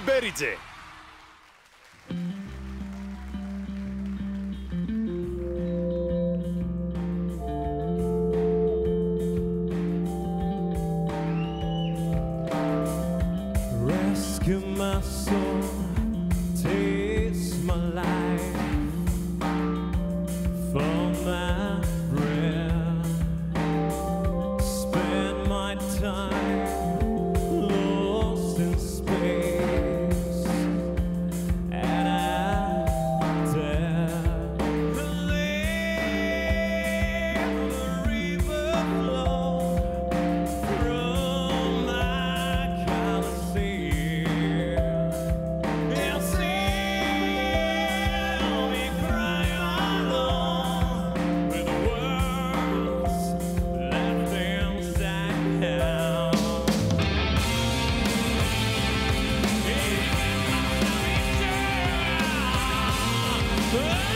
Beridze. Rescue my soul, taste my life. Whoa!